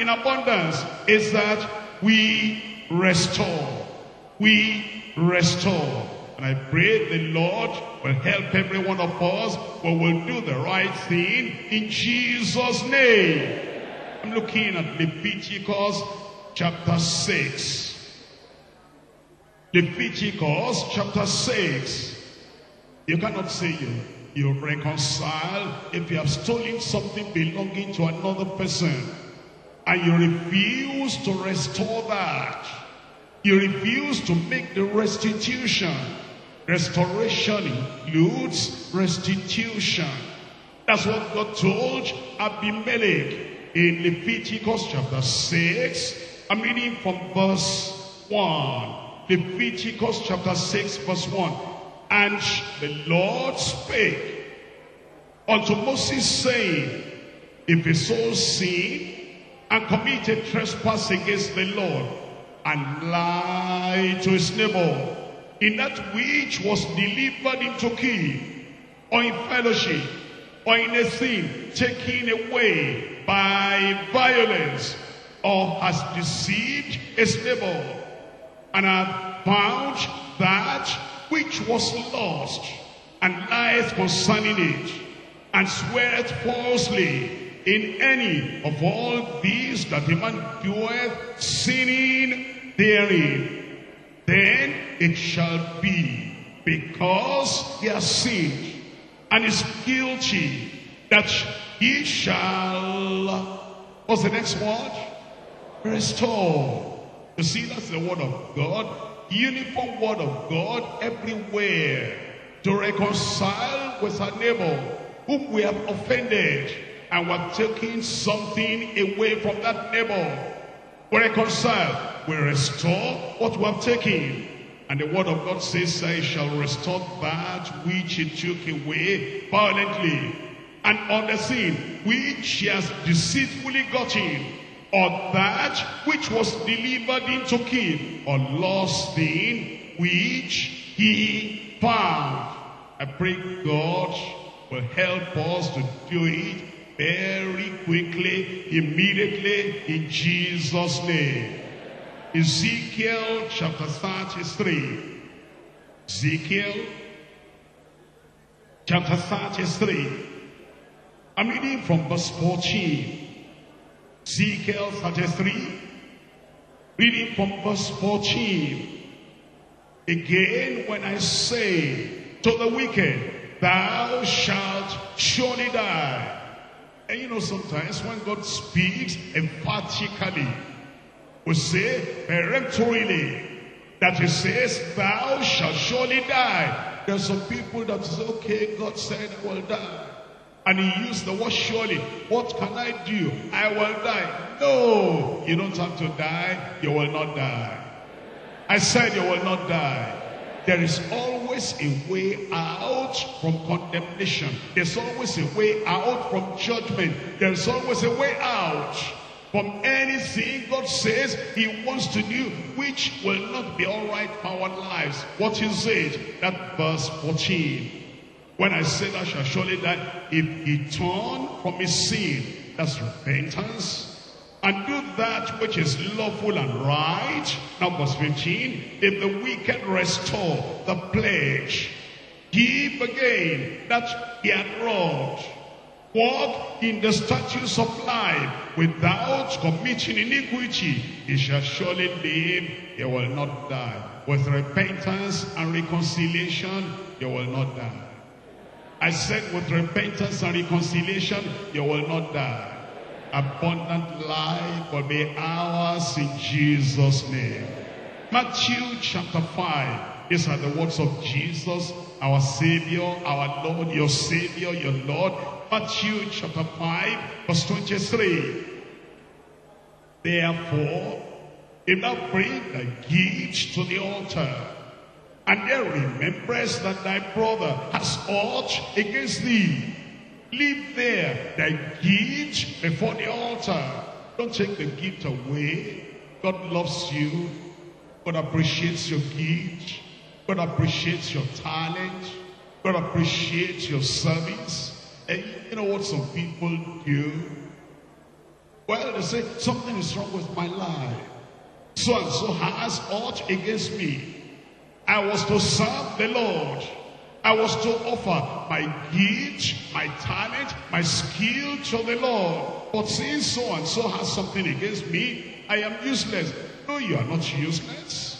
in abundance is that we restore. We restore. And I pray the Lord will help every one of us, but will do the right thing in Jesus' name. I'm looking at Leviticus chapter 6. Leviticus chapter 6. You cannot say you, you reconcile if you have stolen something belonging to another person and you refuse to restore that. You refuse to make the restitution. Restoration includes restitution. That's what God told Abimelech in Leviticus chapter 6. I'm reading from verse 1. Leviticus chapter 6 verse 1. And the Lord spake unto Moses saying, If a soul sin and commit a trespass against the Lord and lie to his neighbor in that which was delivered into key or in fellowship or in a sin taken away by violence or has deceived his neighbor and have found that which was lost, and lies concerning it, and sweareth falsely in any of all these that a man doeth, sinning therein, then it shall be, because he has sinned, and is guilty, that he shall, what's the next word? Restore you see, that's the word of God. Uniform word of God everywhere. To reconcile with our neighbor whom we have offended. And we're taking something away from that neighbor. We reconcile. We restore what we have taken. And the word of God says, I shall restore that which he took away violently. And on the sin which he has deceitfully gotten or that which was delivered into keep, or lost thing which he found. I pray God will help us to do it very quickly, immediately, in Jesus' name. Ezekiel chapter 33. Ezekiel chapter 33. I'm reading from verse 14. Ezekiel 33, reading from verse 14. Again, when I say to the wicked, thou shalt surely die. And you know, sometimes when God speaks emphatically, we say peremptorily, that he says, thou shalt surely die. There's some people that say, okay, God said I will die. And he used the word surely. What can I do? I will die. No, you don't have to die. You will not die. I said you will not die. There is always a way out from condemnation. There's always a way out from judgment. There's always a way out from anything God says he wants to do which will not be all right for our lives. What is it? That verse 14. When I say that shall surely die, if he turn from his sin, that's repentance, and do that which is lawful and right. Now verse 15, if the wicked restore the pledge, give again that he had robbed, walk in the statutes of life without committing iniquity, he shall surely live, he will not die. With repentance and reconciliation, he will not die. I said with repentance and reconciliation, you will not die. Abundant life will be ours in Jesus' name. Matthew chapter 5. These are the words of Jesus, our Savior, our Lord, your Savior, your Lord. Matthew chapter 5, verse 23. Therefore, if thou bring thy gift to the altar, and there remembrest that thy brother has aught against thee. Leave there thy gift before the altar. Don't take the gift away. God loves you. God appreciates your gift. God appreciates your talent. God appreciates your service. And you know what some people do? Well, they say, something is wrong with my life. So and so has ought against me. I was to serve the Lord. I was to offer my gift, my talent, my skill to the Lord. But since so and so has something against me, I am useless. No, you are not useless.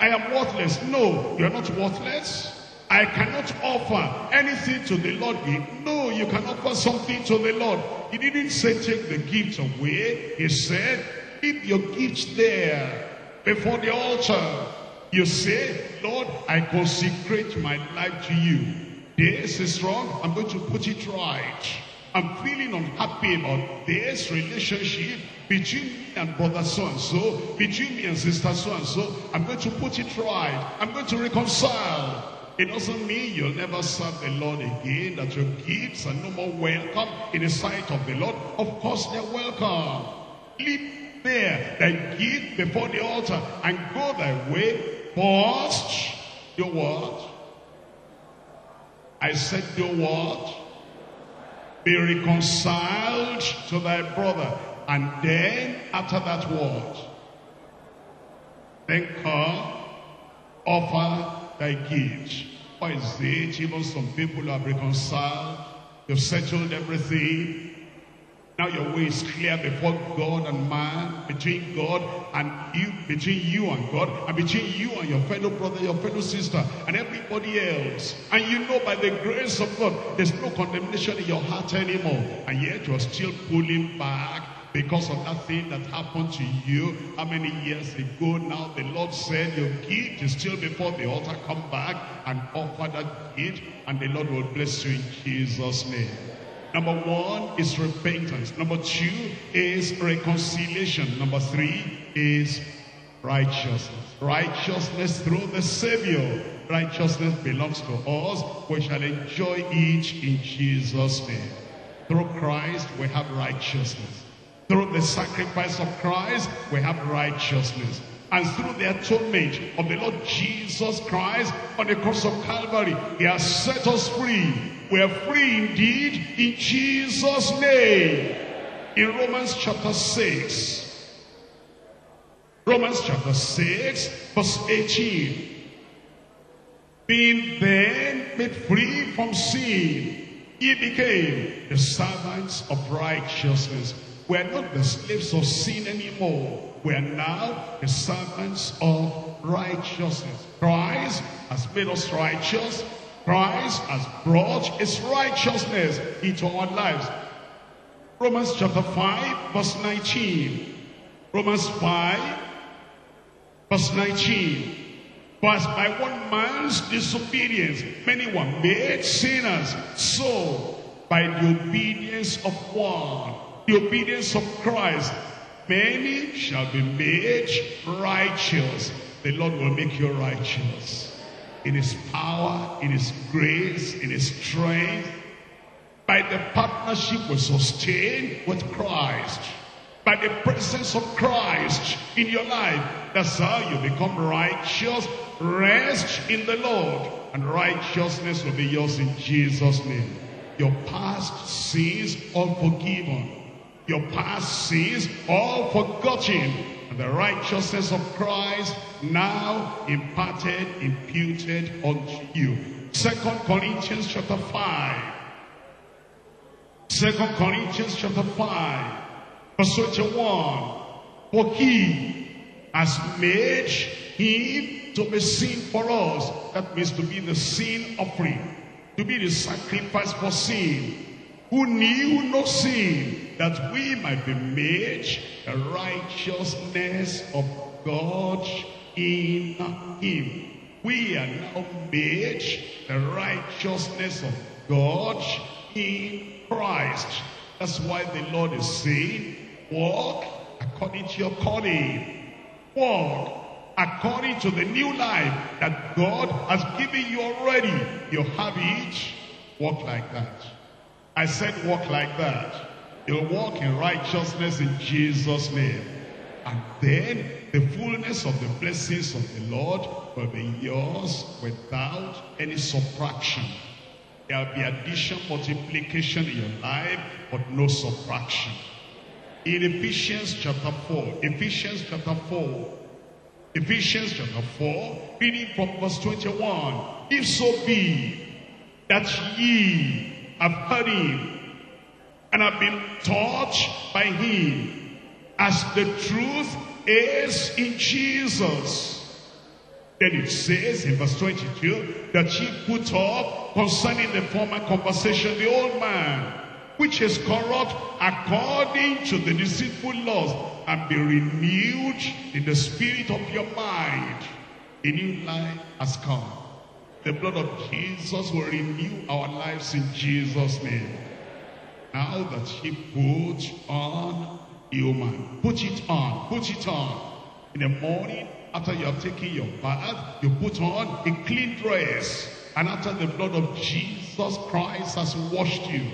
I am worthless. No, you are not worthless. I cannot offer anything to the Lord. No, you can offer something to the Lord. He didn't say take the gift away. He said, keep your gift there before the altar. You say, Lord, I consecrate my life to you. This is wrong. I'm going to put it right. I'm feeling unhappy about this relationship between me and brother so-and-so, between me and sister so-and-so. I'm going to put it right. I'm going to reconcile. It doesn't mean you'll never serve the Lord again, that your gifts are no more welcome in the sight of the Lord. Of course, they're welcome. Leave there thy gift before the altar and go thy way. First, do what? I said, do what? Be reconciled to thy brother. And then, after that word, then come, offer thy gift. Why is it? Even some people have reconciled. You've settled everything. Now your way is clear before God and man, between God and you, between you and God, and between you and your fellow brother, your fellow sister, and everybody else. And you know by the grace of God, there's no condemnation in your heart anymore. And yet you're still pulling back because of that thing that happened to you how many years ago now the Lord said your gift is still before the altar come back and offer that gift and the Lord will bless you in Jesus name Number one is repentance. Number two is reconciliation. Number three is righteousness. Righteousness through the Savior. Righteousness belongs to us. We shall enjoy it in Jesus' name. Through Christ, we have righteousness. Through the sacrifice of Christ, we have righteousness. And through the atonement of the Lord Jesus Christ on the cross of Calvary, He has set us free. We are free indeed in Jesus' name. In Romans chapter 6, Romans chapter 6, verse 18. Being then made free from sin, he became the servants of righteousness. We are not the slaves of sin anymore. We are now the servants of righteousness. Christ has made us righteous. Christ has brought his righteousness into our lives. Romans chapter 5 verse 19. Romans 5 verse 19. But by one man's disobedience many were made sinners, so by the obedience of one the obedience of Christ, many shall be made righteous. The Lord will make you righteous. In his power, in his grace, in his strength, by the partnership we sustain with Christ, by the presence of Christ in your life. That's how you become righteous. Rest in the Lord, and righteousness will be yours in Jesus' name. Your past sins all forgiven your past sins all forgotten and the righteousness of Christ now imparted, imputed unto you. Second Corinthians chapter 5. Second Corinthians chapter 5. Verse 21. For he has made him to be sin for us. That means to be the sin offering. To be the sacrifice for sin. Who knew no sin that we might be made the righteousness of God in him. We are now made the righteousness of God in Christ. That's why the Lord is saying, walk according to your calling. Walk according to the new life that God has given you already. You have it. Walk like that. I said walk like that. You'll walk in righteousness in Jesus' name. And then the fullness of the blessings of the Lord will be yours without any subtraction. There'll be addition, multiplication in your life, but no subtraction. in Ephesians chapter 4. Ephesians chapter 4. Ephesians chapter 4, reading from verse 21. If so be that ye have heard him and I've been taught by him as the truth is in Jesus. Then it says in verse 22 that ye put off concerning the former conversation the old man which is corrupt according to the deceitful laws and be renewed in the spirit of your mind. A new life has come. The blood of Jesus will renew our lives in Jesus' name. Now that he put on human, put it on, put it on. In the morning, after you have taken your bath, you put on a clean dress. And after the blood of Jesus Christ has washed you,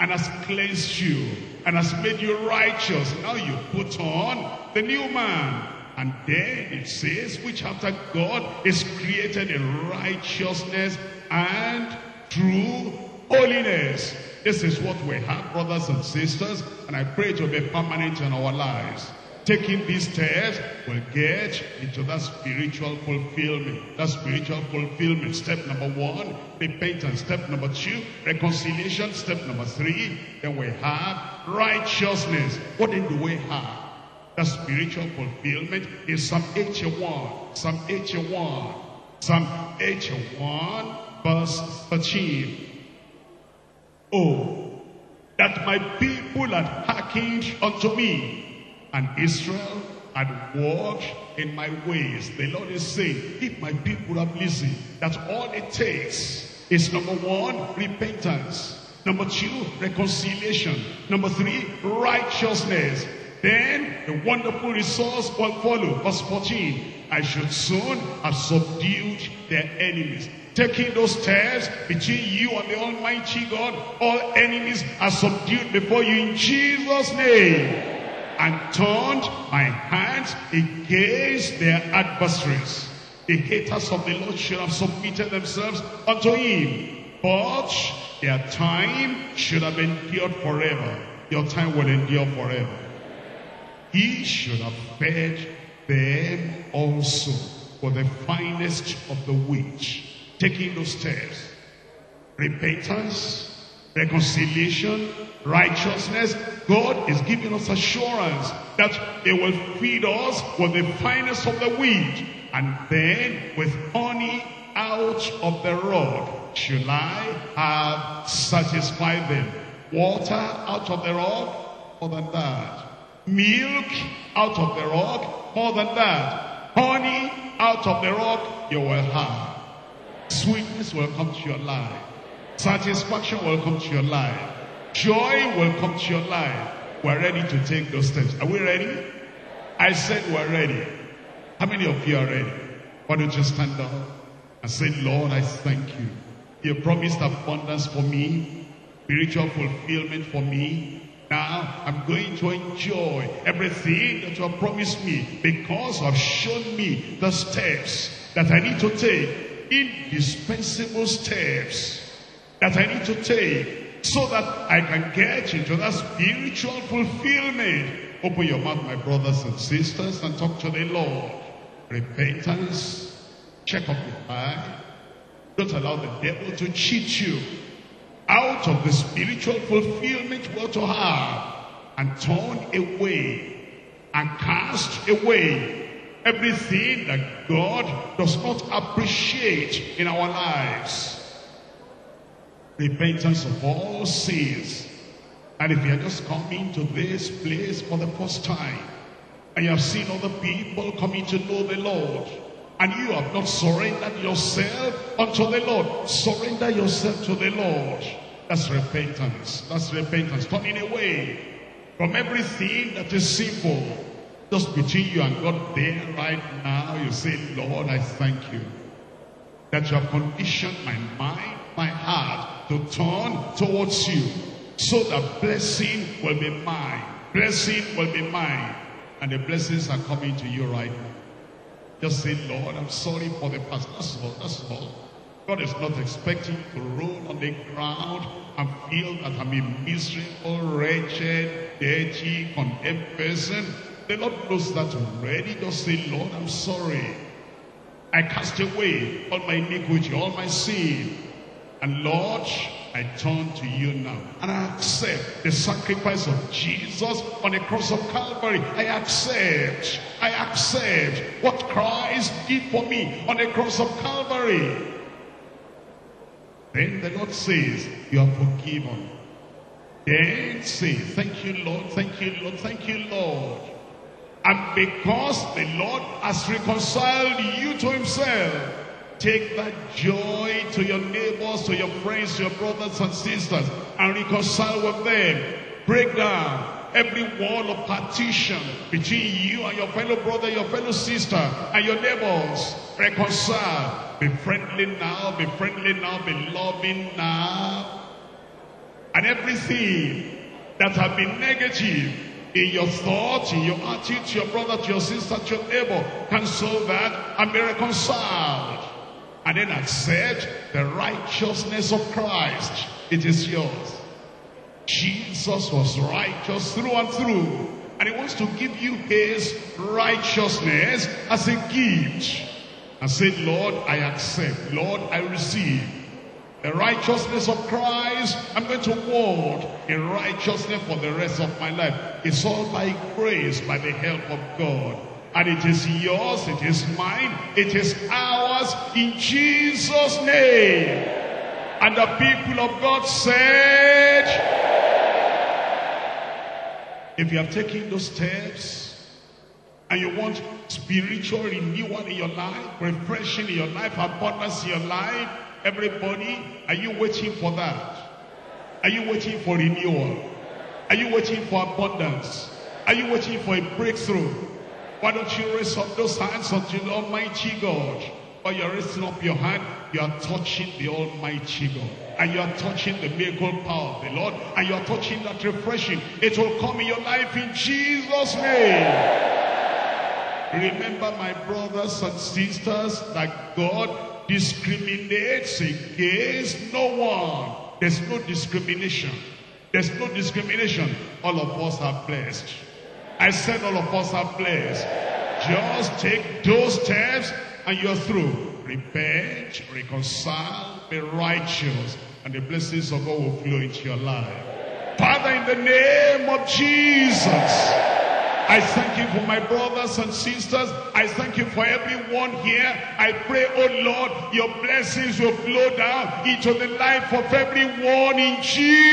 and has cleansed you and has made you righteous. Now you put on the new man. And then it says, which after God is created in righteousness and true holiness. This is what we have, brothers and sisters, and I pray to be permanent in our lives taking these steps will get into that spiritual fulfillment. That spiritual fulfillment. Step number one, repentance. Step number two, reconciliation. Step number three, then we have righteousness. What then do we have? The spiritual fulfillment is Psalm 81. Psalm 81. Psalm 81 verse 13. Oh, that my people had hearkened unto me and Israel had walked in my ways. The Lord is saying, if my people have listened, that all it takes is number one, repentance. Number two, reconciliation. Number three, righteousness. Then the wonderful resource will follow. Verse 14, I should soon have subdued their enemies. Taking those steps between you and the Almighty God, all enemies are subdued before you in Jesus' name and turned my hands against their adversaries. The haters of the Lord should have submitted themselves unto him. But their time should have endured forever. Your time will endure forever. He should have fed them also for the finest of the wheat. Taking those steps. Repentance, reconciliation, righteousness, God is giving us assurance that He will feed us with the finest of the wheat and then with honey out of the rock shall I have satisfied them. Water out of the rock, more than that. Milk out of the rock, more than that. Honey out of the rock, you will have. Sweetness will come to your life. Satisfaction will come to your life. Joy will come to your life. We're ready to take those steps. Are we ready? I said we're ready. How many of you are ready? Why don't you stand up and say, Lord, I thank you. You promised abundance for me, spiritual fulfillment for me. Now I'm going to enjoy everything that you have promised me because you have shown me the steps that I need to take, indispensable steps that I need to take so that I can get into that spiritual fulfillment. Open your mouth, my brothers and sisters, and talk to the Lord. Repentance, check up your eye. Don't allow the devil to cheat you out of the spiritual fulfillment are to have and turn away and cast away everything that God does not appreciate in our lives repentance of all sins. And if you are just coming to this place for the first time, and you have seen other people coming to know the Lord, and you have not surrendered yourself unto the Lord, surrender yourself to the Lord. That's repentance. That's repentance. Turning away from everything that is sinful. Just between you and God there right now, you say, Lord, I thank you that you have conditioned my mind, my heart, to turn towards you so that blessing will be mine. Blessing will be mine. And the blessings are coming to you right now. Just say, Lord, I'm sorry for the past. That's all. That's all. God is not expecting to roll on the ground and feel that I'm a miserable, wretched, dirty, condemned person. The Lord knows that already. Just say, Lord, I'm sorry. I cast away all my iniquity, all my sin. And Lord, I turn to you now. And I accept the sacrifice of Jesus on the cross of Calvary. I accept, I accept what Christ did for me on the cross of Calvary. Then the Lord says, you are forgiven. Then say, thank you, Lord, thank you, Lord, thank you, Lord. And because the Lord has reconciled you to himself, take that joy to your neighbors, to your friends, your brothers and sisters, and reconcile with them. Break down every wall of partition between you and your fellow brother, your fellow sister, and your neighbors. Reconcile. Be friendly now, be friendly now, be loving now. And everything that have been negative in your thoughts, in your attitude to your brother, to your sister, to your neighbor, cancel that and be reconciled. And then accept the righteousness of Christ. It is yours. Jesus was righteous through and through. And he wants to give you his righteousness as a gift. And say, Lord, I accept. Lord, I receive. The righteousness of Christ, I'm going to walk in righteousness for the rest of my life. It's all by grace, by the help of God. And it is yours, it is mine, it is ours in Jesus' name. And the people of God said, if you have taken those steps and you want spiritual renewal in your life, refreshing in your life, abundance in your life, everybody, are you waiting for that? Are you waiting for renewal? Are you waiting for abundance? Are you waiting for a breakthrough? Why don't you raise up those hands unto the Almighty God? While you're raising up your hand, you are touching the Almighty God. And you are touching the miracle power of the Lord. And you are touching that refreshing. It will come in your life in Jesus' name. Remember, my brothers and sisters, that God discriminates against no one. There's no discrimination. There's no discrimination. All of us are blessed. I said all of us are blessed. Just take those steps and you're through. Repent, reconcile, be righteous, and the blessings of God will flow into your life. Father, in the name of Jesus, I thank you for my brothers and sisters. I thank you for everyone here. I pray, oh Lord, your blessings will flow down into the life of everyone in Jesus.